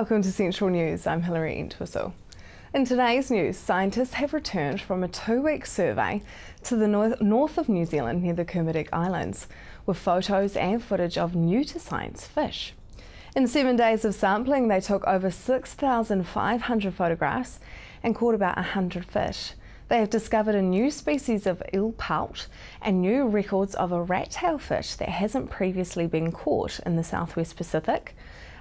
Welcome to Central News. I'm Hilary Entwistle. In today's news, scientists have returned from a two week survey to the north, north of New Zealand near the Kermadec Islands with photos and footage of new to science fish. In seven days of sampling, they took over 6,500 photographs and caught about 100 fish. They have discovered a new species of eel pout and new records of a rat tail fish that hasn't previously been caught in the southwest Pacific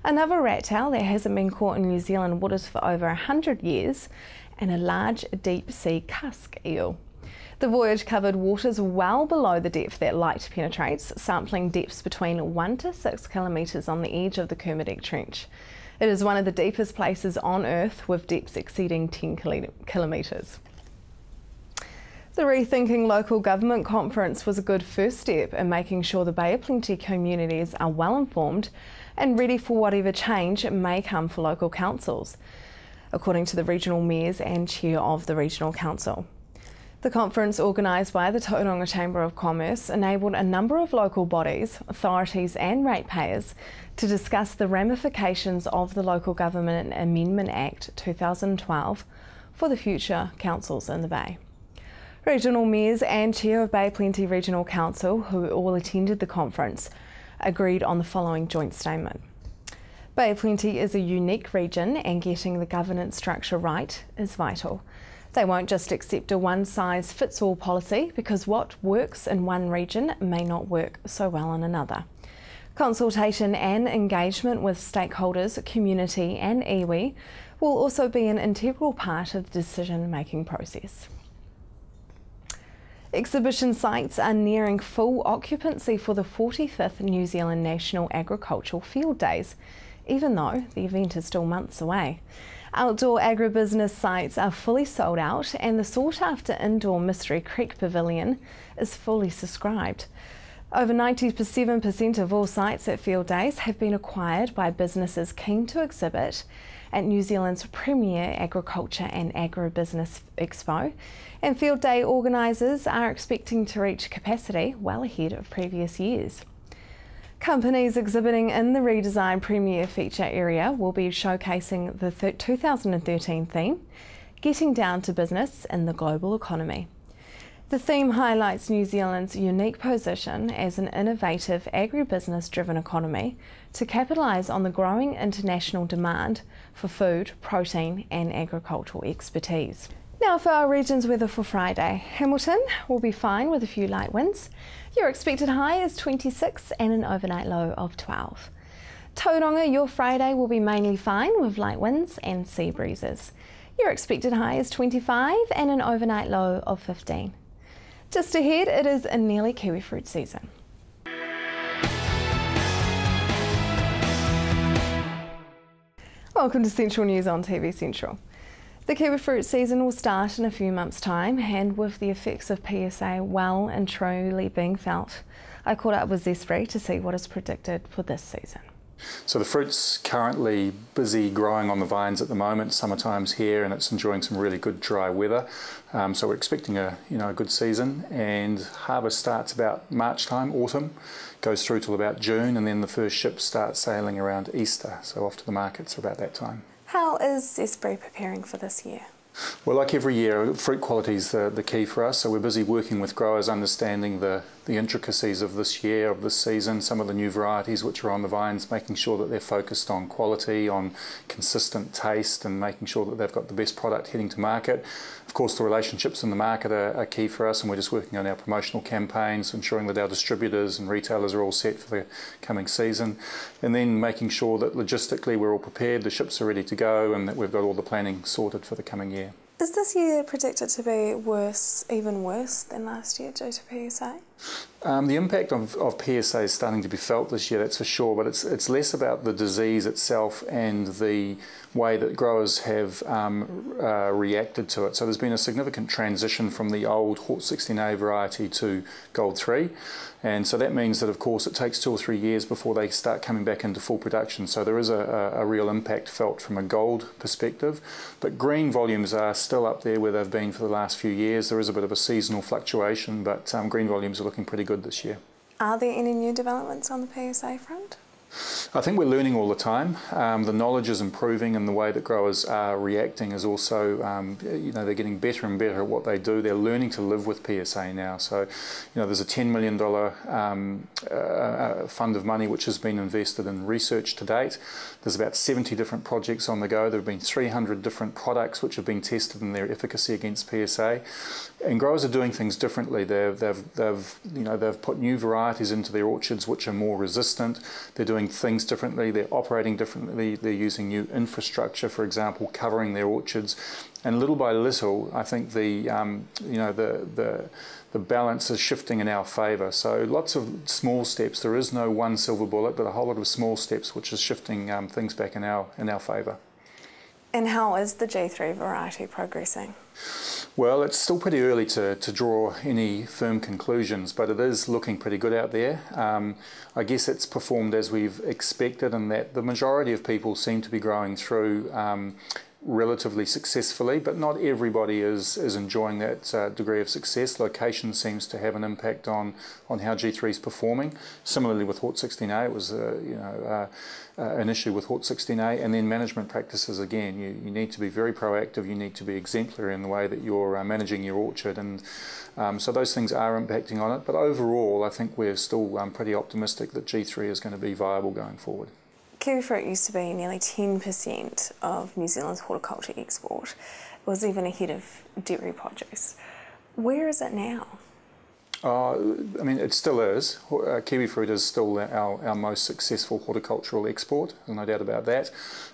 another rat tail that hasn't been caught in New Zealand waters for over 100 years, and a large deep sea cusk eel. The voyage covered waters well below the depth that light penetrates, sampling depths between 1 to 6 kilometres on the edge of the Kermadec Trench. It is one of the deepest places on Earth with depths exceeding 10 kilometres. The Rethinking Local Government Conference was a good first step in making sure the Bay of Plenty communities are well informed and ready for whatever change may come for local councils, according to the regional mayors and chair of the regional council. The conference, organised by the Tauranga Chamber of Commerce, enabled a number of local bodies, authorities, and ratepayers to discuss the ramifications of the Local Government Amendment Act 2012 for the future councils in the Bay. Regional mayors and chair of Bay Plenty Regional Council, who all attended the conference, agreed on the following joint statement. Bay of Plenty is a unique region and getting the governance structure right is vital. They won't just accept a one size fits all policy because what works in one region may not work so well in another. Consultation and engagement with stakeholders, community, and iwi will also be an integral part of the decision making process. Exhibition sites are nearing full occupancy for the 45th New Zealand National Agricultural Field Days, even though the event is still months away. Outdoor agribusiness sites are fully sold out, and the sought after indoor Mystery Creek Pavilion is fully subscribed. Over 97% of all sites at Field Days have been acquired by businesses keen to exhibit at New Zealand's premier agriculture and agribusiness expo. And Field Day organisers are expecting to reach capacity well ahead of previous years. Companies exhibiting in the redesigned Premier feature area will be showcasing the 2013 theme, Getting Down to Business in the Global Economy. The theme highlights New Zealand's unique position as an innovative agribusiness driven economy to capitalise on the growing international demand for food, protein, and agricultural expertise. Now for our region's weather for Friday. Hamilton will be fine with a few light winds. Your expected high is 26 and an overnight low of 12. Tauranga, your Friday will be mainly fine with light winds and sea breezes. Your expected high is 25 and an overnight low of 15. Just ahead, it is a nearly kiwi fruit season. Welcome to Central News on TV Central. The kiwi fruit season will start in a few months' time, and with the effects of PSA well and truly being felt, I caught up with Zespri to see what is predicted for this season. So the fruit's currently busy growing on the vines at the moment. Summertime's here and it's enjoying some really good dry weather. Um, so we're expecting a you know a good season and harvest starts about March time, autumn, goes through till about June and then the first ships start sailing around Easter. So off to the markets about that time. How is Zespri preparing for this year? Well, like every year, fruit quality is the, the key for us. So we're busy working with growers, understanding the, the intricacies of this year, of this season, some of the new varieties which are on the vines, making sure that they're focused on quality, on consistent taste, and making sure that they've got the best product heading to market. Of course, the relationships in the market are, are key for us, and we're just working on our promotional campaigns, ensuring that our distributors and retailers are all set for the coming season, and then making sure that logistically we're all prepared, the ships are ready to go, and that we've got all the planning sorted for the coming year. Is this year predicted to be worse, even worse than last year due to PSA? Um, the impact of, of PSA is starting to be felt this year, that's for sure, but it's, it's less about the disease itself and the way that growers have um, uh, reacted to it. So there's been a significant transition from the old Hort 16A variety to Gold 3. And so that means that, of course, it takes two or three years before they start coming back into full production. So there is a, a, a real impact felt from a gold perspective. But green volumes are still up there where they've been for the last few years. There is a bit of a seasonal fluctuation, but um, green volumes are looking pretty good this year. Are there any new developments on the PSA front? I think we're learning all the time. Um, the knowledge is improving, and the way that growers are reacting is also, um, you know, they're getting better and better at what they do. They're learning to live with PSA now. So, you know, there's a $10 million um, uh, fund of money which has been invested in research to date. There's about 70 different projects on the go. There have been 300 different products which have been tested in their efficacy against PSA. And growers are doing things differently. They've, they've, they've, you know, they've put new varieties into their orchards which are more resistant. They're doing things differently, they're operating differently, they're using new infrastructure, for example, covering their orchards. And little by little, I think the, um, you know, the, the, the balance is shifting in our favour. So lots of small steps. There is no one silver bullet, but a whole lot of small steps, which is shifting um, things back in our in our favour. And how is the G3 variety progressing? Well, it's still pretty early to, to draw any firm conclusions, but it is looking pretty good out there. Um, I guess it's performed as we've expected, and that the majority of people seem to be growing through um, relatively successfully, but not everybody is, is enjoying that uh, degree of success. Location seems to have an impact on, on how G3 is performing. Similarly with Hort 16A, it was uh, you know, uh, uh, an issue with Hort 16A, and then management practices again. You, you need to be very proactive, you need to be exemplary in the way that you're uh, managing your orchard, and um, so those things are impacting on it. But overall, I think we're still um, pretty optimistic that G3 is going to be viable going forward. Kiwi fruit used to be nearly 10% of New Zealand's horticulture export. It was even ahead of dairy produce. Where is it now? Uh, I mean, it still is. Uh, kiwi fruit is still our, our most successful horticultural export, there's no doubt about that.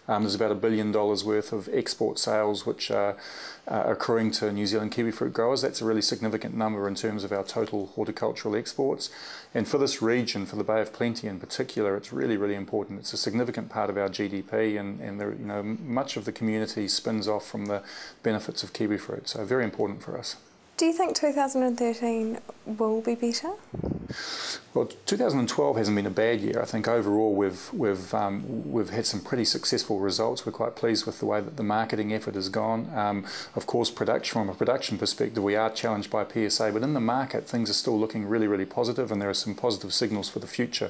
Um, there's about a billion dollars worth of export sales which are uh, accruing to New Zealand kiwi fruit growers. That's a really significant number in terms of our total horticultural exports. And for this region, for the Bay of Plenty in particular, it's really, really important. It's a significant part of our GDP, and, and there, you know, much of the community spins off from the benefits of kiwi fruit. So, very important for us. Do you think 2013 will be better? Well, 2012 hasn't been a bad year. I think overall we've we've um, we've had some pretty successful results. We're quite pleased with the way that the marketing effort has gone. Um, of course, production from a production perspective, we are challenged by PSA, but in the market, things are still looking really, really positive, and there are some positive signals for the future.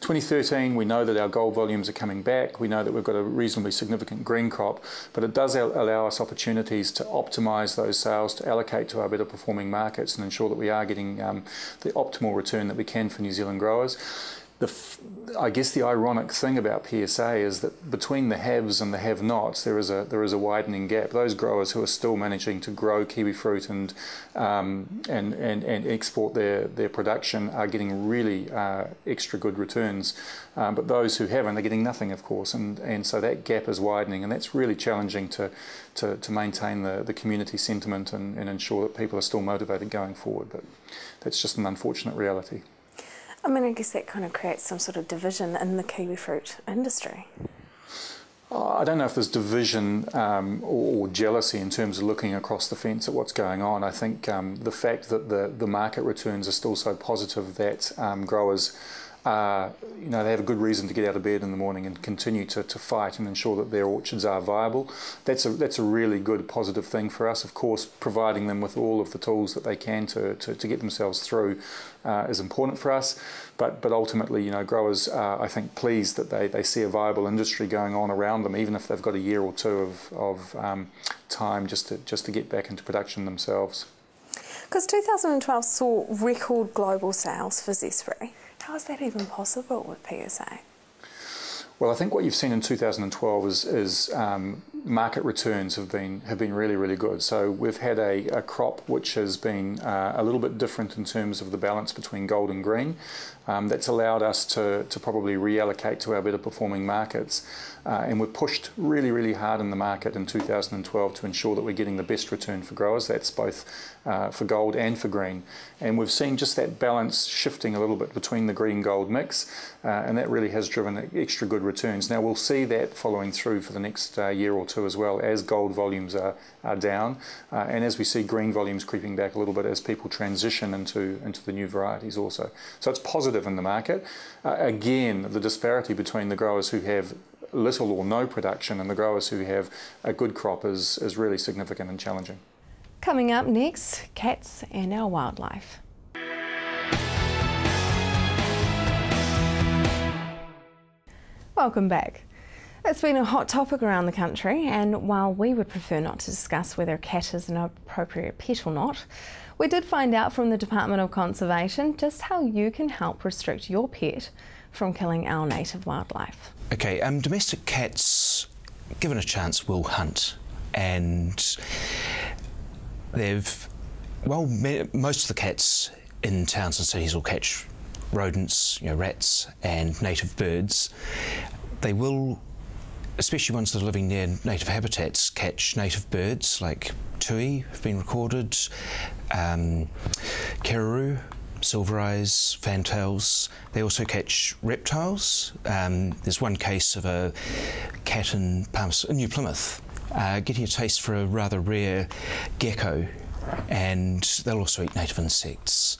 2013, we know that our gold volumes are coming back. We know that we've got a reasonably significant green crop, but it does allow us opportunities to optimise those sales, to allocate to our better performing markets, and ensure that we are getting um, the optimal return that we can for New Zealand growers. The, I guess the ironic thing about PSA is that between the haves and the have-nots, there is a there is a widening gap. Those growers who are still managing to grow kiwi fruit and um, and, and and export their their production are getting really uh, extra good returns, um, but those who haven't are getting nothing, of course, and and so that gap is widening, and that's really challenging to to, to maintain the, the community sentiment and, and ensure that people are still motivated going forward. But that's just an unfortunate reality. I mean, I guess that kind of creates some sort of division in the kiwi fruit industry. Oh, I don't know if there's division um, or, or, jealousy in terms of looking across the fence at what's going on. I think um, the fact that the, the market returns are still so positive that um, growers uh, you know, they have a good reason to get out of bed in the morning and continue to, to fight and ensure that their orchards are viable. That's a, that's a really good positive thing for us. Of course, providing them with all of the tools that they can to, to, to get themselves through uh, is important for us. But, but ultimately, you know, growers are, I think, pleased that they, they see a viable industry going on around them, even if they've got a year or two of, of um, time just to, just to get back into production themselves. Because 2012 saw record global sales for Zespri. How is that even possible with PSA? Well, I think what you've seen in 2012 is, is um, market returns have been have been really really good. So we've had a, a crop which has been uh, a little bit different in terms of the balance between gold and green. Um, that's allowed us to, to probably reallocate to our better performing markets. Uh, and we've pushed really, really hard in the market in 2012 to ensure that we're getting the best return for growers. That's both uh, for gold and for green. And we've seen just that balance shifting a little bit between the green gold mix, uh, and that really has driven extra good returns. Now we'll see that following through for the next uh, year or two as well as gold volumes are, are down, uh, and as we see green volumes creeping back a little bit as people transition into, into the new varieties also. So it's positive in the market. Uh, again, the disparity between the growers who have little or no production and the growers who have a good crop is, is really significant and challenging. Coming up next, cats and our wildlife. Welcome back. It's been a hot topic around the country, and while we would prefer not to discuss whether a cat is an appropriate pet or not, we did find out from the Department of Conservation just how you can help restrict your pet from killing our native wildlife. Okay, um, domestic cats, given a chance, will hunt, and they've well, most of the cats in towns and cities will catch rodents, you know, rats, and native birds. They will, especially ones that are living near native habitats, catch native birds like tui have been recorded, um, keruru, silver eyes, fantails. They also catch reptiles. Um, there's one case of a cat in, in New Plymouth uh, getting a taste for a rather rare gecko and they'll also eat native insects.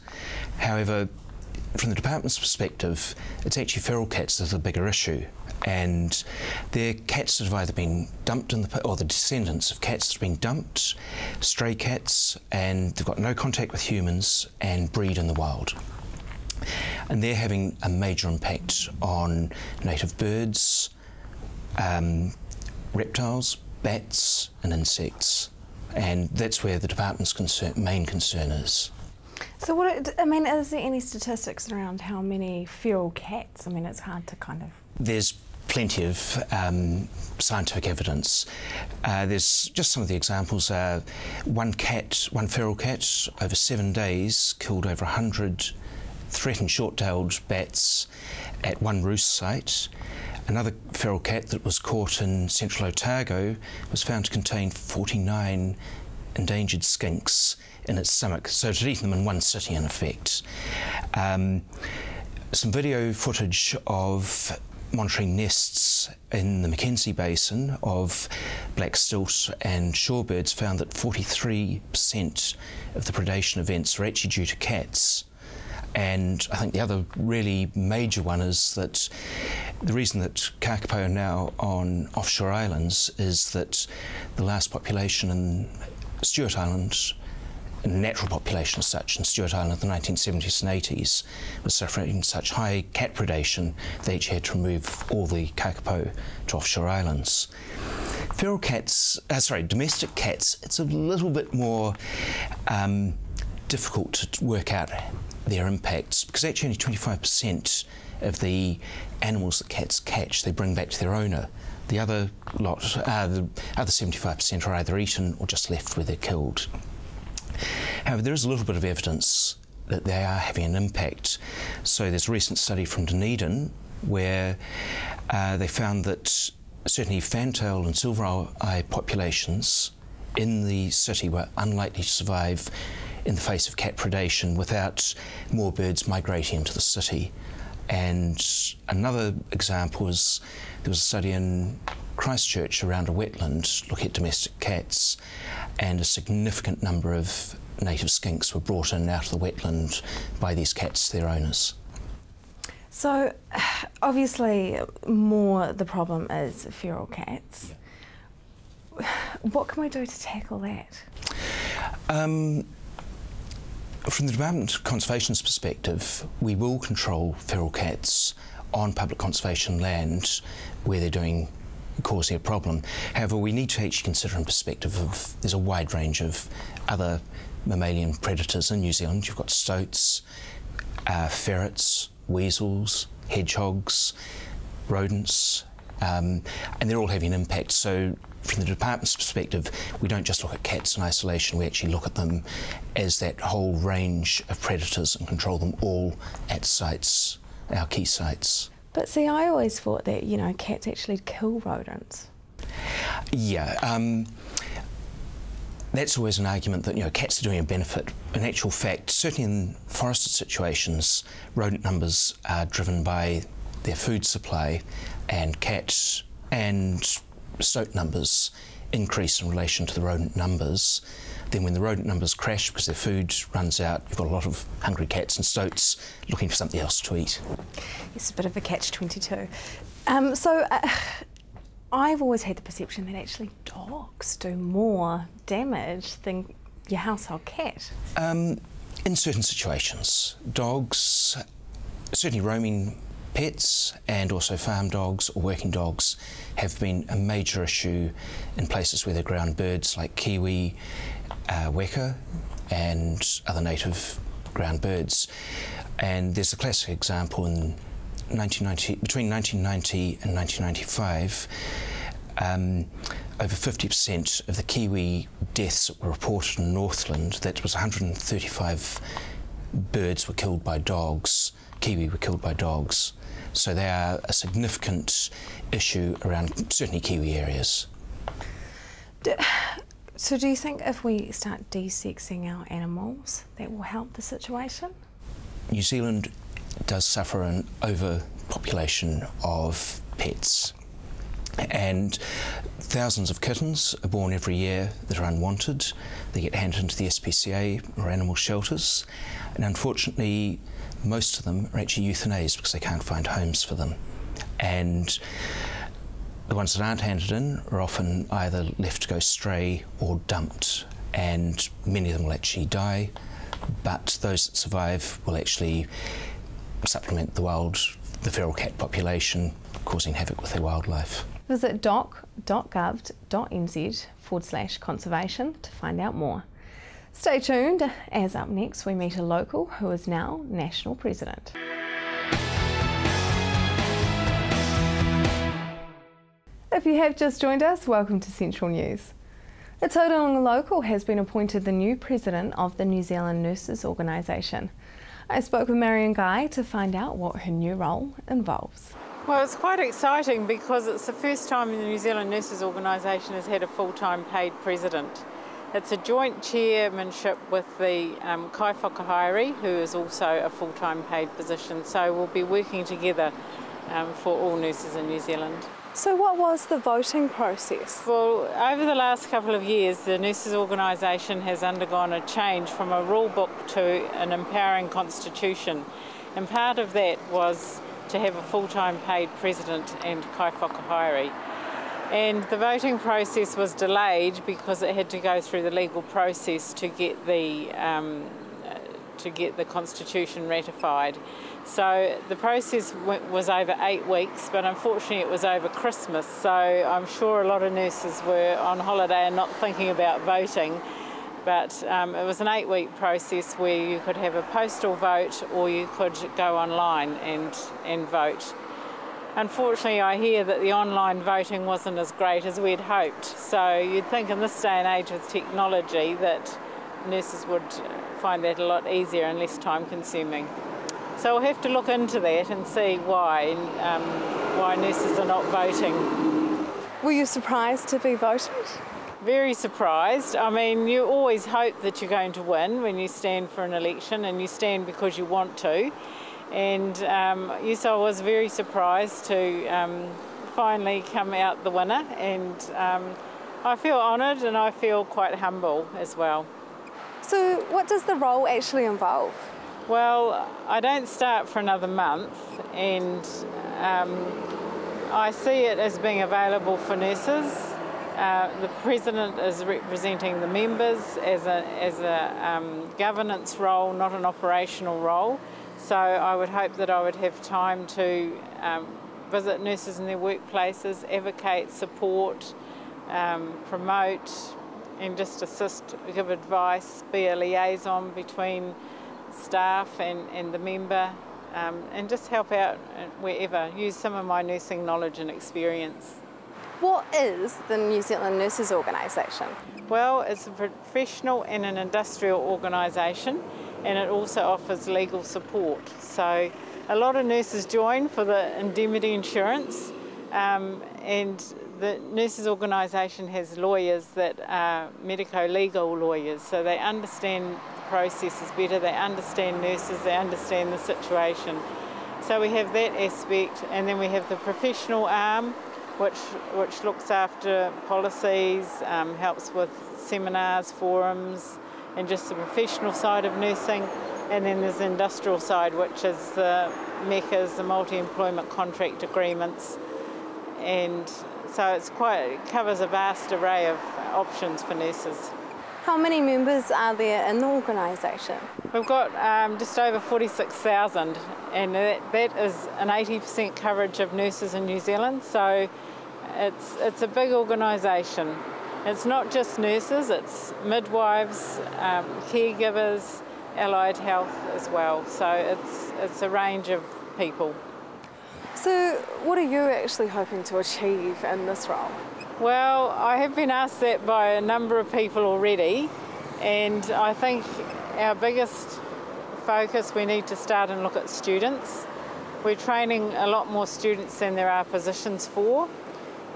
However, from the department's perspective, it's actually feral cats that are the bigger issue. And they're cats that have either been dumped in the or the descendants of cats that have been dumped, stray cats, and they've got no contact with humans and breed in the wild. And they're having a major impact on native birds, um, reptiles, bats, and insects and that's where the department's concern, main concern is. So, what I mean, is there any statistics around how many feral cats? I mean, it's hard to kind of. There's plenty of um, scientific evidence. Uh, there's just some of the examples. Uh, one cat, one feral cat, over seven days killed over 100 threatened short-tailed bats at one roost site. Another feral cat that was caught in central Otago was found to contain 49 endangered skinks in its stomach, so it had eaten them in one sitting, in effect. Um, some video footage of monitoring nests in the Mackenzie Basin of black stilt and shorebirds found that 43% of the predation events are actually due to cats. And I think the other really major one is that the reason that kakapo are now on offshore islands is that the last population in Stewart Island, natural population as such, in Stewart Island in the 1970s and 80s, was suffering such high cat predation they had to remove all the kakapo to offshore islands. Feral cats, uh, sorry, domestic cats, it's a little bit more um, difficult to work out their impacts because actually only 25% of the animals that cats catch they bring back to their owner. The other lot, uh, the other 75% are either eaten or just left where they're killed. However, there is a little bit of evidence that they are having an impact. So there's a recent study from Dunedin where uh, they found that certainly fantail and silver eye populations in the city were unlikely to survive in the face of cat predation without more birds migrating into the city. And another example was there was a study in Christchurch around a wetland looking at domestic cats, and a significant number of native skinks were brought in out of the wetland by these cats, their owners. So, obviously, more the problem is feral cats. Yeah. What can we do to tackle that? Um, from the Department of Conservation's perspective, we will control feral cats on public conservation land where they're doing causing a problem. However, we need to actually consider in perspective of there's a wide range of other mammalian predators in New Zealand. You've got stoats, uh, ferrets, weasels, hedgehogs, rodents, um, and they're all having an impact. So from the department's perspective, we don't just look at cats in isolation, we actually look at them as that whole range of predators and control them all at sites, our key sites. But see, I always thought that, you know, cats actually kill rodents. Yeah. Um, that's always an argument that you know cats are doing a benefit. In actual fact, certainly in forested situations, rodent numbers are driven by their food supply, and cats and stoat numbers increase in relation to the rodent numbers, then when the rodent numbers crash because their food runs out, you've got a lot of hungry cats and stoats looking for something else to eat. It's a bit of a catch-22. Um, so uh, I've always had the perception that actually dogs do more damage than your household cat. Um, in certain situations, dogs, certainly roaming pets and also farm dogs or working dogs have been a major issue in places where there are ground birds like kiwi, uh, weka, and other native ground birds. And there's a classic example in 1990, between 1990 and 1995. Um, over 50% of the kiwi deaths that were reported in Northland, that was 135 birds were killed by dogs, kiwi were killed by dogs. So they are a significant issue around certainly kiwi areas. So do you think if we start desexing our animals, that will help the situation? New Zealand does suffer an overpopulation of pets. And thousands of kittens are born every year that are unwanted. They get handed into the SPCA or animal shelters. And unfortunately, most of them are actually euthanized because they can't find homes for them. And the ones that aren't handed in are often either left to go stray or dumped. And many of them will actually die, but those that survive will actually supplement the wild, the feral cat population, causing havoc with their wildlife. Visit doc.gov.nz forward slash conservation to find out more. Stay tuned, as up next we meet a local who is now National President. If you have just joined us, welcome to Central News. The Tauranga local has been appointed the new president of the New Zealand Nurses Organisation. I spoke with Marion Guy to find out what her new role involves. Well, it's quite exciting because it's the first time the New Zealand Nurses Organisation has had a full-time paid president. It's a joint chairmanship with the um, Kai Whakahaere, who is also a full-time paid position. So we'll be working together um, for all nurses in New Zealand. So, what was the voting process? Well, over the last couple of years, the Nurses Organisation has undergone a change from a rule book to an empowering constitution. And part of that was to have a full time paid president and Kai Whakahaere. And the voting process was delayed because it had to go through the legal process to get the um, to get the constitution ratified. So the process was over eight weeks, but unfortunately it was over Christmas. So I'm sure a lot of nurses were on holiday and not thinking about voting. But um, it was an eight week process where you could have a postal vote or you could go online and, and vote. Unfortunately, I hear that the online voting wasn't as great as we'd hoped. So you'd think in this day and age with technology that nurses would find that a lot easier and less time consuming. So we'll have to look into that and see why um, why nurses are not voting. Were you surprised to be voted? Very surprised. I mean, you always hope that you're going to win when you stand for an election, and you stand because you want to. And um, yes, I was very surprised to um, finally come out the winner, and um, I feel honoured and I feel quite humble as well. So, what does the role actually involve? Well, I don't start for another month, and um, I see it as being available for nurses. Uh, the president is representing the members as a, as a um, governance role, not an operational role. So I would hope that I would have time to um, visit nurses in their workplaces, advocate, support, um, promote, and just assist, give advice, be a liaison between staff and, and the member um, and just help out wherever, use some of my nursing knowledge and experience. What is the New Zealand Nurses Organisation? Well, it's a professional and an industrial organisation and it also offers legal support. So a lot of nurses join for the indemnity insurance um, and the nurses organisation has lawyers that are medico-legal lawyers so they understand processes better, they understand nurses, they understand the situation. So we have that aspect, and then we have the professional arm, which, which looks after policies, um, helps with seminars, forums, and just the professional side of nursing. And then there's the industrial side, which is the MECAs, the multi-employment contract agreements. And so it's quite, it covers a vast array of options for nurses. How many members are there in the organisation? We've got um, just over 46,000 and that, that is an 80% coverage of nurses in New Zealand so it's, it's a big organisation. It's not just nurses, it's midwives, um, caregivers, allied health as well. So it's, it's a range of people. So, what are you actually hoping to achieve in this role? Well, I have been asked that by a number of people already, and I think our biggest focus we need to start and look at students. We're training a lot more students than there are positions for,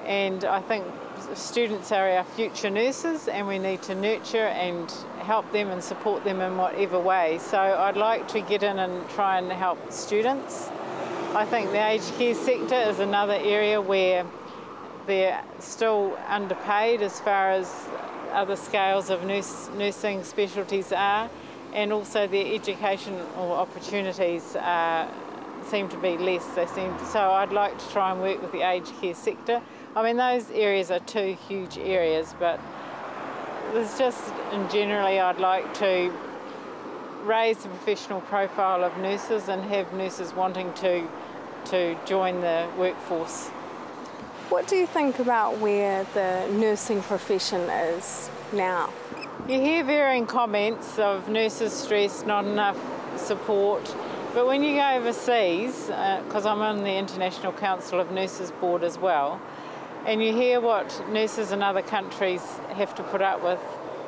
and I think students are our future nurses, and we need to nurture and help them and support them in whatever way. So I'd like to get in and try and help students. I think the aged care sector is another area where they're still underpaid as far as other scales of nurse, nursing specialties are, and also their educational opportunities uh, seem to be less. They seem so. I'd like to try and work with the aged care sector. I mean, those areas are two huge areas, but there's just, in generally, I'd like to raise the professional profile of nurses and have nurses wanting to to join the workforce. What do you think about where the nursing profession is now? You hear varying comments of nurses stressed, not enough support. But when you go overseas, because uh, I'm on the International Council of Nurses Board as well, and you hear what nurses in other countries have to put up with,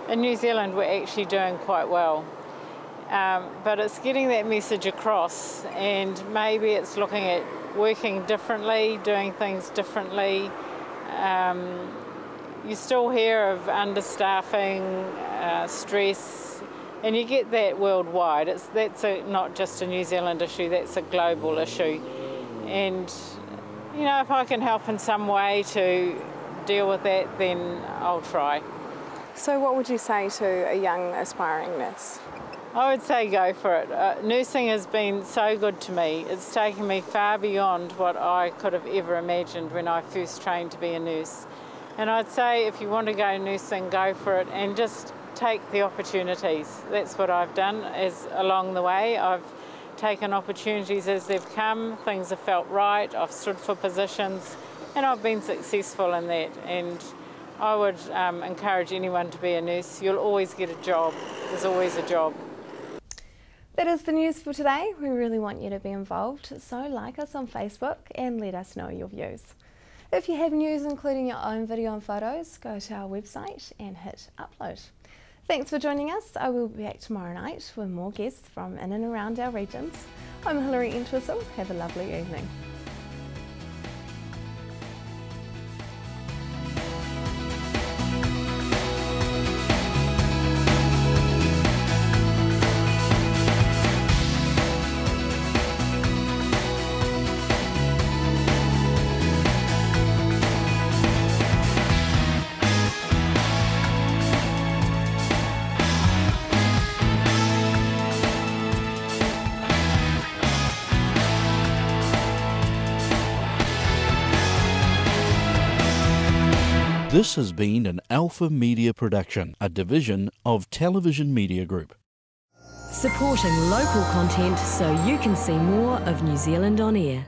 in New Zealand we're actually doing quite well. Um, but it's getting that message across, and maybe it's looking at working differently, doing things differently. Um, you still hear of understaffing, uh, stress, and you get that worldwide. It's, that's a, not just a New Zealand issue, that's a global issue. And, you know, if I can help in some way to deal with that, then I'll try. So, what would you say to a young aspiring nurse? I would say go for it. Uh, nursing has been so good to me. It's taken me far beyond what I could have ever imagined when I first trained to be a nurse. And I'd say if you want to go nursing, go for it and just take the opportunities. That's what I've done as along the way. I've taken opportunities as they've come, things have felt right, I've stood for positions and I've been successful in that. And I would um, encourage anyone to be a nurse. You'll always get a job. There's always a job. That is the news for today. We really want you to be involved, so like us on Facebook and let us know your views. If you have news including your own video and photos, go to our website and hit upload. Thanks for joining us. I will be back tomorrow night with more guests from in and around our regions. I'm Hilary Entwistle. Have a lovely evening. This has been an Alpha Media production, a division of Television Media Group. Supporting local content so you can see more of New Zealand on air.